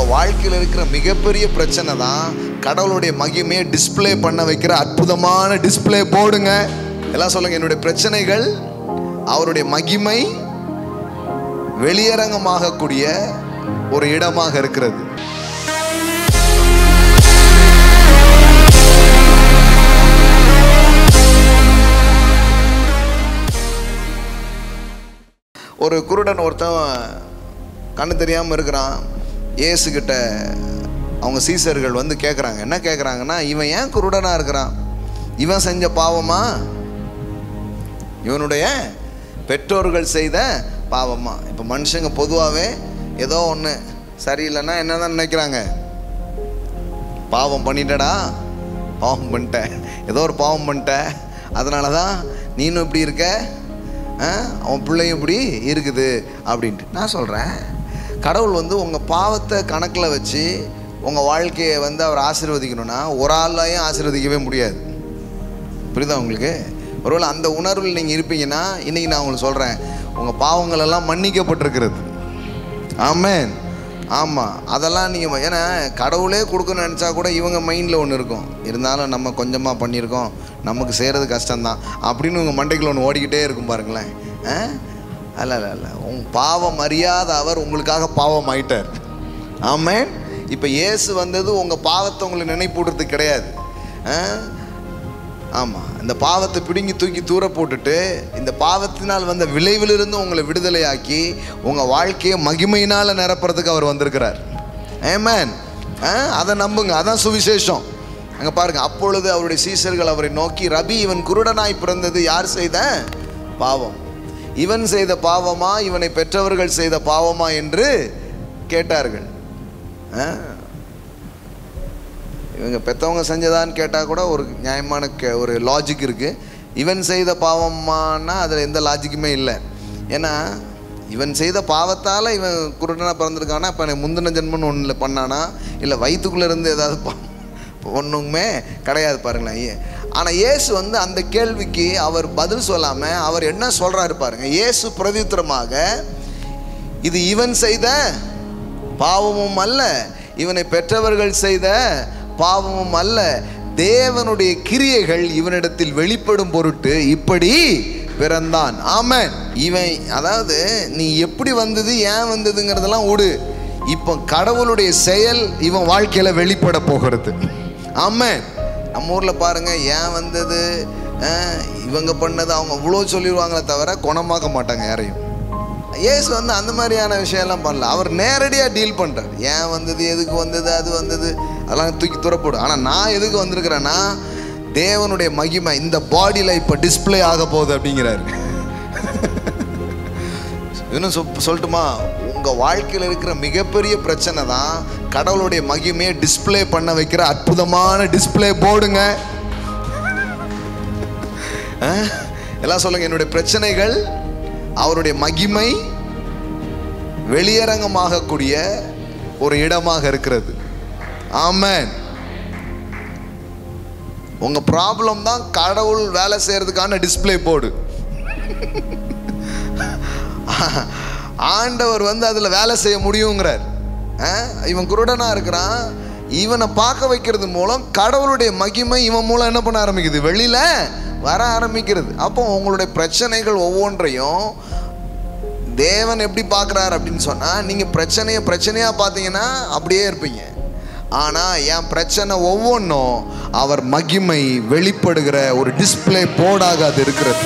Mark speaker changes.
Speaker 1: உங்கள் வாழ்க்கையில் இருக்கிற மிகப்பெரிய பிரச்சனை தான் கடவுளுடைய மகிமையை டிஸ்ப்ளே பண்ண வைக்கிற அற்புதமான டிஸ்ப்ளே போடுங்க. எல்லாம் சொல்லுங்க என்னுடைய பிரச்சனைகள் அவருடைய மகிமை வெளியரங்கமாகக்கூடிய ஒரு இடமாக இருக்கிறது. ஒரு குருடன் ஒருத்தன் கண்ணு தெரியாமல் இருக்கிறான். இயேசுகிட்ட அவங்க சீசர்கள் வந்து கேட்குறாங்க என்ன கேட்குறாங்கன்னா இவன் ஏன் குருடனாக இருக்கிறான்? இவன் செஞ்ச பாவமா? இவனுடைய பெற்றோர்கள் செய்த பாவமா? இப்போ மனுஷங்க பொதுவாகவே ஏதோ ஒன்று சரியில்லைன்னா என்ன தான் நினைக்கிறாங்க? பாவம் பண்ணிட்டடா பாவம் பண்ணிட்ட ஏதோ ஒரு பாவம் பண்ணிட்ட. அதனால தான் நீனும் இப்படி இருக்க ஆ, அவன் பிள்ளையும் இப்படி இருக்குது அப்படின்ட்டு. நான் சொல்கிறேன் கடவுள் வந்து உங்கள் பாவத்தை கணக்கில் வச்சு உங்கள் வாழ்க்கையை வந்து அவர் ஆசீர்வதிக்கணும்னா ஒரு ஆளாயும் ஆசீர்வதிக்கவே முடியாது. புரியுதா உங்களுக்கு? ஒருவேளை அந்த உணர்வில் நீங்கள் இருப்பீங்கன்னா இன்றைக்கி நான் உங்களுக்கு சொல்கிறேன் உங்கள் பாவங்கள் எல்லாம் மன்னிக்கப்பட்டிருக்கிறது. ஆமேன். ஆமாம் அதெல்லாம் நீங்கள் ஏன்னா கடவுளே கொடுக்கணும்னு நினச்சா கூட இவங்க மைண்டில் ஒன்று இருக்கும். இருந்தாலும் நம்ம கொஞ்சமாக பண்ணியிருக்கோம் நமக்கு செய்கிறது கஷ்டம்தான் அப்படின்னு உங்கள் மண்டைக்குள்ள ஒன்று ஓடிக்கிட்டே இருக்கும் பாருங்களேன். ஆ? அல்ல அல்ல அல்ல. உன் பாவம் அறியாத அவர் உங்களுக்காக பாவம் ஆயிட்டார். ஆமேன். இப்போ இயேசு வந்தது உங்கள் பாவத்தை உங்களை நினைப்பூடுறது கிடையாது. ஆ? ஆமாம் இந்த பாவத்தை பிடுங்கி தூக்கி தூர போட்டுட்டு இந்த பாவத்தினால் வந்த விளைவிலிருந்து உங்களை விடுதலையாக்கி உங்கள் வாழ்க்கையை மகிமையினால் நிரப்புறதுக்கு அவர் வந்திருக்கிறார். ஏமேன் அதை நம்புங்க. அதான் சுவிசேஷம். அங்கே பாருங்க. அப்பொழுது அவருடைய சீசர்கள் அவரை நோக்கி ரபி இவன் குருடனாய் பிறந்தது யார் செய்த? பாவம். இவன் செய்த பாவமா இவனை பெற்றவர்கள் செய்த பாவமா என்று கேட்டார்கள். இவங்க பெற்றவங்க செஞ்சதான்னு கேட்டால் கூட ஒரு நியாயமான கே ஒரு லாஜிக் இருக்குது இவன் செய்த பாவமானா அதில் எந்த லாஜிக்குமே இல்லை. ஏன்னா இவன் செய்த பாவத்தால் இவன் குருடனாக பிறந்திருக்கானா? இப்போ எனக்கு முந்தின ஜென்மன்னு ஒன்றில் பண்ணானா? இல்லை வயிற்றுக்குள்ளேருந்து ஏதாவது பா ஒன்றுமே கிடையாது பாருங்களேன். ஆனால் இயேசு வந்து அந்த கேள்விக்கு அவர் பதில் சொல்லாமல் அவர் என்ன சொல்கிறாரு பாருங்க. இயேசு பிரதித்திரமாக இது இவன் செய்த பாவமும் அல்ல இவனை பெற்றவர்கள் செய்த பாவமும் அல்ல. தேவனுடைய கிரியைகள் இவனிடத்தில் வெளிப்படும் பொருட்டு இப்படி பிறந்தான். ஆமன். இவன் அதாவது நீ எப்படி வந்தது ஏன் வந்ததுங்கிறதெல்லாம் விடு இப்போ கடவுளுடைய செயல் இவன் வாழ்க்கையில் வெளிப்பட போகிறது. ஆமென். நம்ம ஊரில் பாருங்கள் ஏன் வந்தது? இவங்க பண்ணது அவங்க இவ்வளோ சொல்லிடுவாங்களே தவிர குணமாக்க மாட்டாங்க யாரையும். ஏசு வந்து அந்த மாதிரியான விஷயம்லாம் பண்ணல. அவர் நேரடியாக டீல் பண்ணுறார் ஏன் வந்தது? எதுக்கு வந்தது? அது வந்தது? அதெல்லாம் தூக்கி துறப்படும் ஆனால் நான் எதுக்கு வந்திருக்கிறேன்னா தேவனுடைய மகிமை இந்த பாடியில் இப்போ டிஸ்ப்ளே ஆக போகுது அப்படிங்கிறாரு. இன்னும் சொல் சொல்லட்டுமா? உங்கள் வாழ்க்கையில் இருக்கிற மிகப்பெரிய பிரச்சனை தான் கடவுளுடைய மகிமையை டிஸ்ப்ளே பண்ண வைக்கிற அற்புதமான டிஸ்ப்ளே போடுங்க எல்லாம் சொல்லுங்க என்னுடைய பிரச்சனைகள் அவருடைய மகிமை வெளியரங்கமாகக்கூடிய ஒரு இடமாக இருக்கிறது. ஆமாம் உங்க ப்ராப்ளம் தான் கடவுள் வேலை செய்யறதுக்கான டிஸ்ப்ளே போர்டு ஆண்டவர் வந்து அதில் வேலை செய்ய முடியுங்கிறார். இவன் குருடனாக இருக்கிறான். இவனை பார்க்க வைக்கிறது மூலம் கடவுளுடைய மகிமை இவன் மூலம் என்ன பண்ண ஆரம்பிக்குது? வெளியில் வர ஆரம்பிக்கிறது. அப்போ உங்களுடைய பிரச்சனைகள் ஒவ்வொன்றையும் தேவன் எப்படி பார்க்குறாரு அப்படின்னு சொன்னால் நீங்கள் பிரச்சனையை பிரச்சனையாக பார்த்தீங்கன்னா அப்படியே இருப்பீங்க. ஆனால் என் பிரச்சனை ஒவ்வொன்றும் அவர் மகிமை வெளிப்படுகிற ஒரு டிஸ்பிளே போர்டாக அது இருக்கிறது.